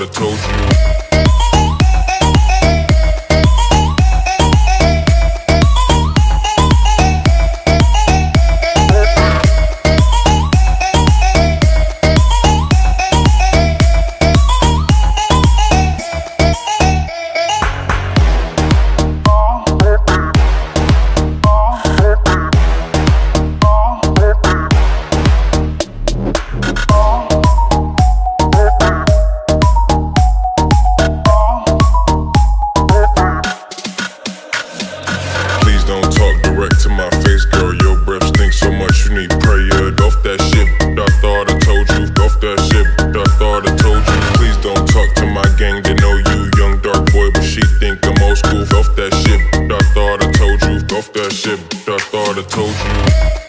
I told you. thought I told you. Off that shit, I thought I told you. Please don't talk to my gang, they know you. Young dark boy, but she think I'm old school. Off that shit, I thought I told you. Off that shit, I thought I told you.